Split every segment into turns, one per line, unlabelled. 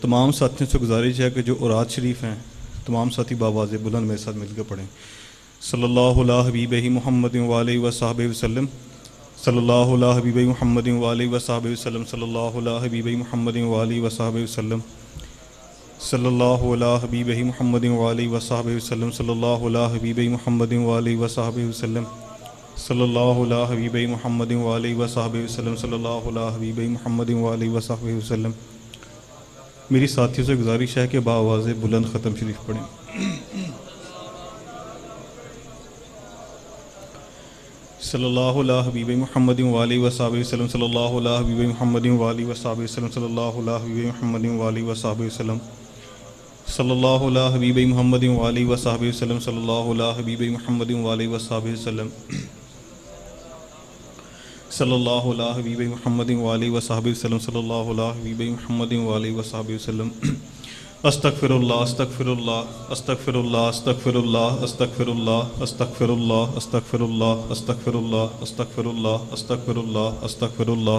تمام ساتھیوں سے گزارش ہے کہ جو اوراد شریف ہیں، تمام ساتھی باواز بلند میرے ساتھ مل کے پڑھیں۔ صلی اللہ علیہ حبیب محمد علیہ و صحاب وسلم، صلی اللہ علیہ حبیب محمد علیہ و صحاب وسلم، صلی اللہ علیہ حبیب محمد علیہ و صحاب وسلم، صلی اللہ علیہ حبیب محمد علیہ و صحاب وسلم، صلی اللہ علیہ حبیب محمد علیہ و صحاب وسلم، صلی اللہ علیہ حبیب محمد علیہ و صحاب وسلم، صلی اللہ علیہ حبیب محمد علیہ و صحاب وسلم۔ میری ساتھیوں سے گزارش ہے کہ با آواز بلند ختم شریف پڑھیں۔ صلی اللہ علیہ حبیب محمد علیہ وصحاب وسلم، صلی اللہ علیہ حبیب محمد علیہ وصحاب وسلم، صلی اللہ علیہ حبیب محمد علیہ وصحاب وسلم، صلی اللہ علیہ حبیب محمد علیہ وصحاب وسلم، صلی اللہ علیہ حبیب محمد علیہ وصحاب وسلم۔ صلی اللہ علیہ حبیب محمد علیہ وصحاب وسلم صلی اللہ علیہ حبیب محمد علیہ وصحب وسلم استغفر اللہ استغفر اللہ استغفر اللہ استغفر اللہ استغفر اللہ استغفر اللہ استغفر اللہ استغفر اللہ استغفر اللہ استغفر اللہ استغفر اللہ استغفر اللہ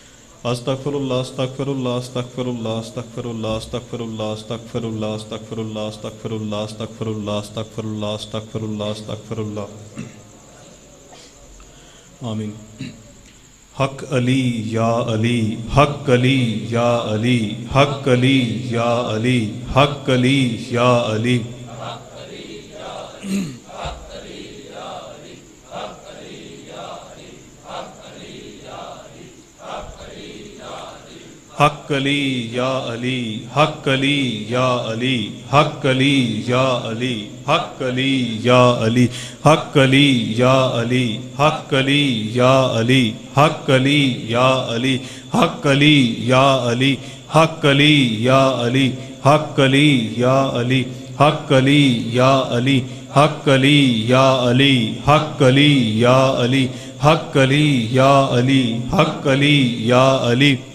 استغفر اللہ استغفر اللہ استغفر اللہ استغفر اللہ استغفر اللہ استغفر اللہ استغفر اللہ استغفر اللہ استغفر اللہ استغفر اللہ استغفر اللہ استغفر اللہ آمین حق علی یا علی حق علی یا علی حق علی یا علی حق علی یا علی حق علی یا علی حق علی یا علی حق علی یا علی حق علی یا علی حق علی یا علی حق علی یا علی حق علی یا علی حق علی یا علی حق علی یا علی حق علی یا علی حق علی یا علی حق علی یا علی حق علی یا علی حق علی یا علی حق علی یا علی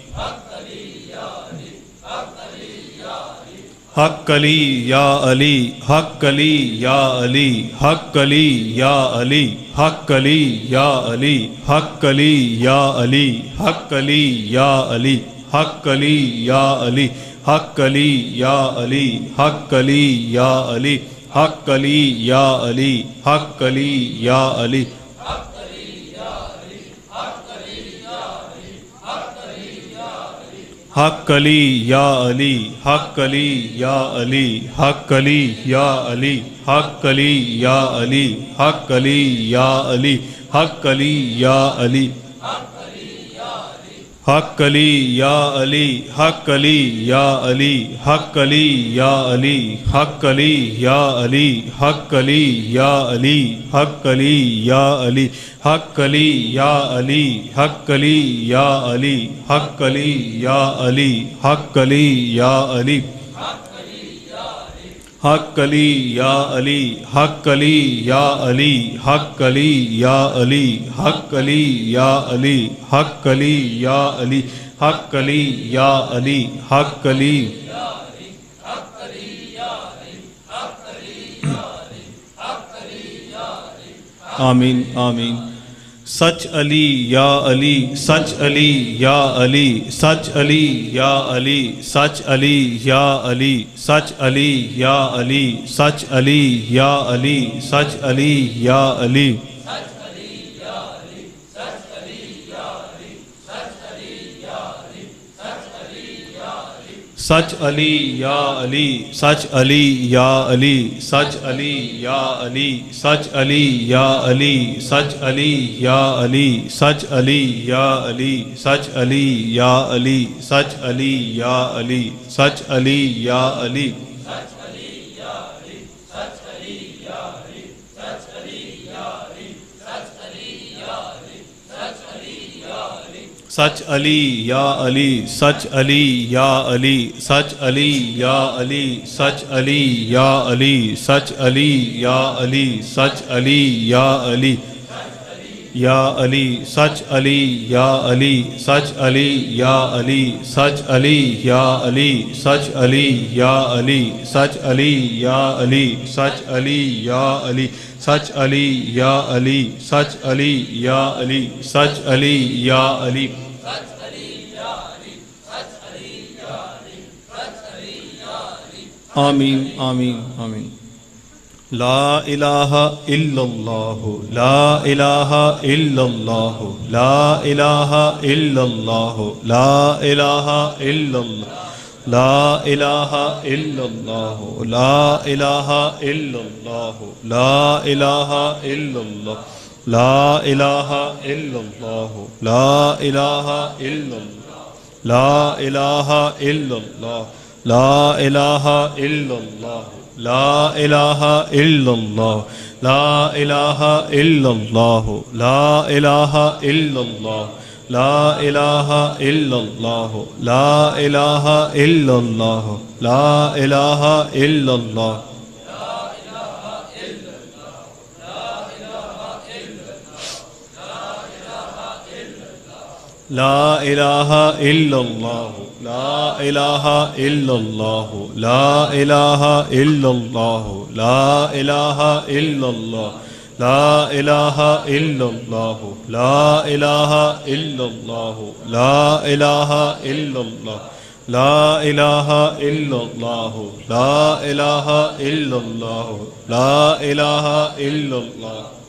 حق علی یا علی حق علی یا علی حق علی یا علی حق علی یا علی حق علی یا علی حق علی یا علی حق علی یا علی حق علی یا علی حق علی یا علی حق علی یا علی حق علی یا علی حق علی یا علی، حق علی یا علی، حق علی یا علی، حق علی یا علی، حق علی یا علی، حق علی یا علی۔ حق علی یا علی حق علی یا علی حق علی یا علی حق علی یا علی حق علی یا علی حق علی یا علی حق علی یا علی حق علی یا علی حق علی یا علی حق علی یا علی حق علی یا علی حق علی یا علی حق علی یا علی حق علی یا علی حق علی یا علی حق علی یا علی حق علی آمین آمین سچ علی یا علی، سچ علی یا علی، سچ علی یا علی، سچ علی یا علی، سچ علی یا علی، سچ علی یا علی، سچ علی یا علی۔ سچ علی یا علی سچ علی یا علی سچ علی یا علی سچ علی یا علی سچ علی یا علی سچ علی یا علی سچ علی یا علی سچ علی یا علی سچ علی یا علی سچ علی یا علی سچ علی یا علی سچ سچ علی یا علی سچ علی یا علی سچ علی یا علی سچ علی یا علی سچ علی یا علی سچ علی یا علی یا علی سچ علی یا علی سچ علی یا علی سچ علی یا علی سچ علی یا علی سچ علی یا علی سچ علی یا علی سچ علی یا علی سچ علی یا علی سچ علی یا علی آمین آمین آمین لا الہ الا اللہ لا الہ الا اللہ لا الہ الا اللہ لا الہ الا اللہ لا الہ الا اللہ لا الہ الا اللہ لا الہ الا اللہ لا الہ الا اللہ لا الہ الا اللہ لا الہ الا اللہ لا الہ الا اللہ لا الہ الا اللہ لا الہ الا اللہ لا الہ الا اللہ لا الہ الا اللہ لا الہ الا اللہ لا الہ الا اللہ لا الہ الا اللہ لا الہ الا اللہ لا الہ الا اللہ لا الہ الا اللہ لا الہ الا اللہ لا الہ الا اللہ لا الہ الا اللہ لا الہ الا اللہ لا الہ الا اللہ لا الہ الا اللہ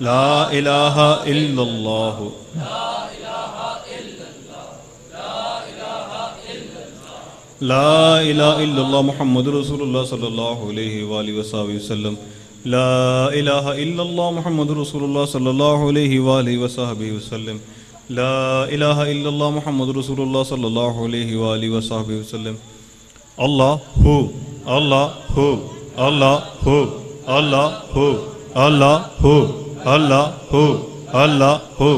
لا إله إلا الله لا إله إلا الله لا إله إلا الله لا إله إلا الله محمد رسول الله صلى الله عليه وآله وصحبه وسلم. لا إله إلا الله محمد رسول الله صلى الله عليه وآله وصحبه وسلم. لا إله إلا الله محمد رسول الله صلى الله عليه وآله وصحبه وسلم. الله هو الله هو الله هو الله هو الله هو. Allah ho, Allah ho,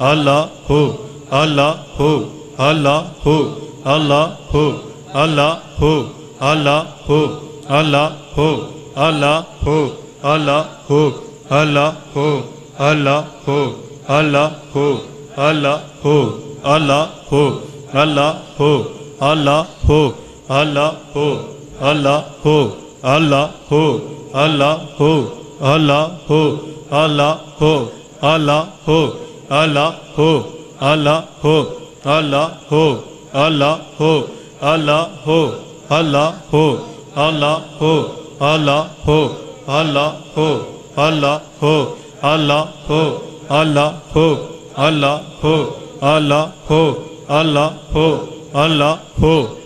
Allah ho, Allah ho, Allah ho, Allah ho, Allah ho, Allah ho, Allah ho, Allah ho, Allah ho, Allah ho, Allah Allahu Allah Allahu Allah Allahu Allah Allahu Allah Allahu Allah Allahu Allah Allahu Allah Allahu Allah Allahu Allah Allahu Allah Allahu Allah Allahu Allah o Allah o Allah o Allah o Allah o Allah o Allah o Allah Allahu Allah Allahu Allah Allahu Allah Allahu Allah Allahu Allah Allahu Allah Allahu Allah Allahu Allah Allahu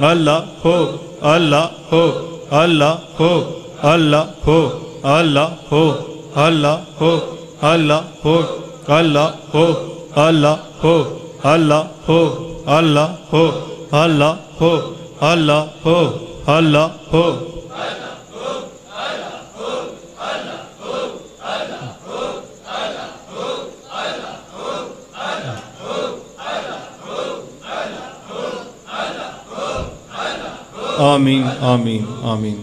ہو اللہ ہو اللہ ہو اللہ ہو اللہ ہو اللہ ہو اللہ ہو اللہ ہو اللہ ہو اللہ ہو اللہ ہو اللہ ہو اللہ ہو اللہ ہو اللہ آمین آمین آمین